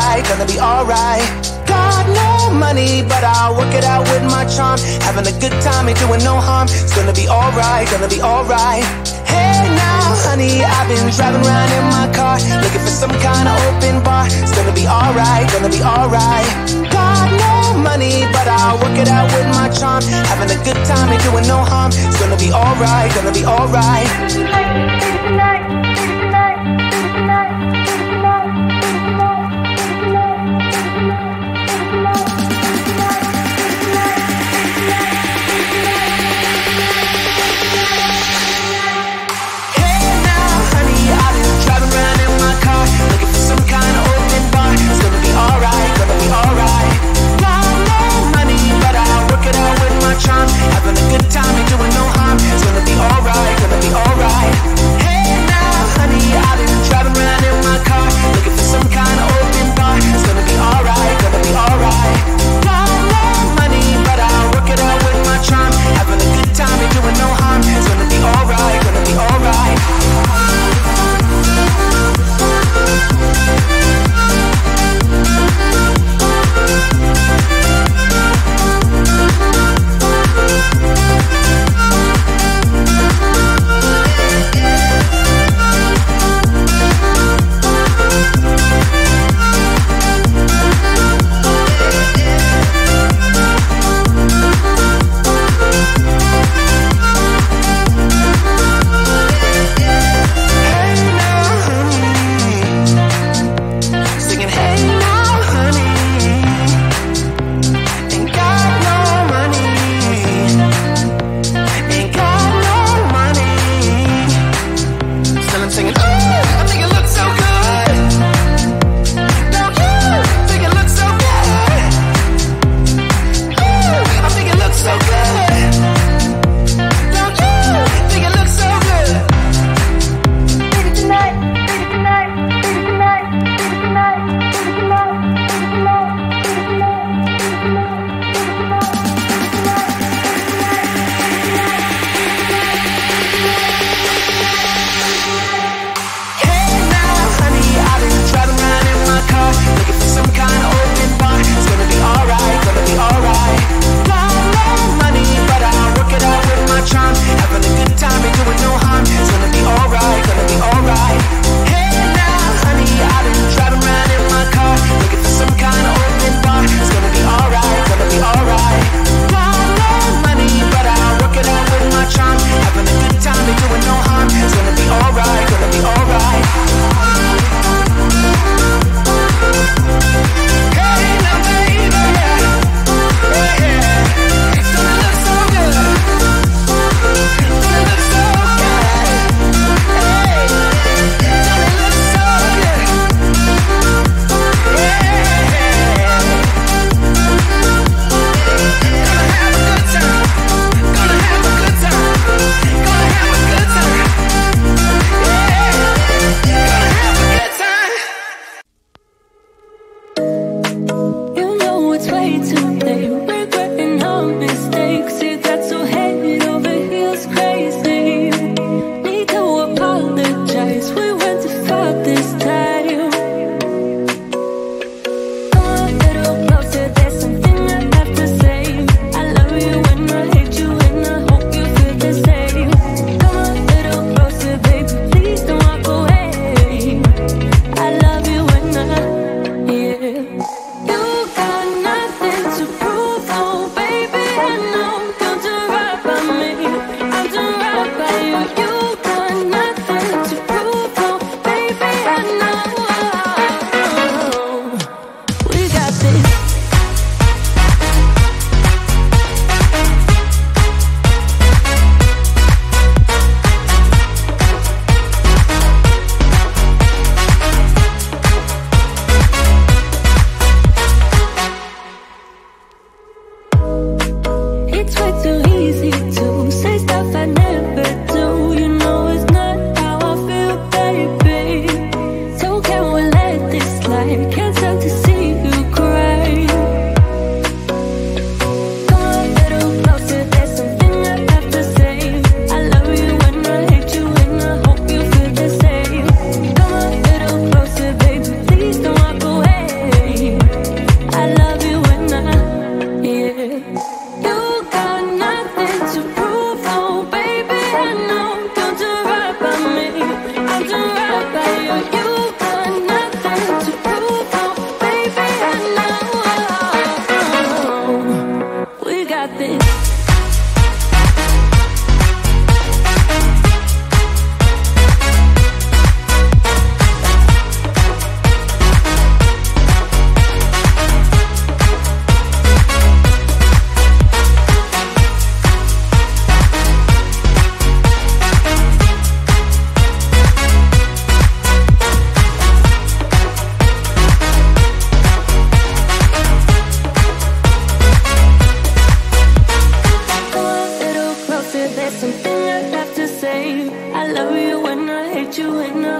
alright, gonna be alright. Got no money, but I'll work it out with my charm. Having a good time, ain't doing no harm. It's gonna be alright, gonna be alright. Hey now, honey, I've been driving around in my car, looking for some kind of open bar. It's gonna be alright, gonna be alright. Got no money, but I'll work it out with my charm. Having a good time, ain't doing no harm. It's gonna be alright, gonna be alright.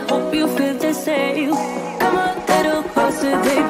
hope you feel the same. Come on, get cross the baby.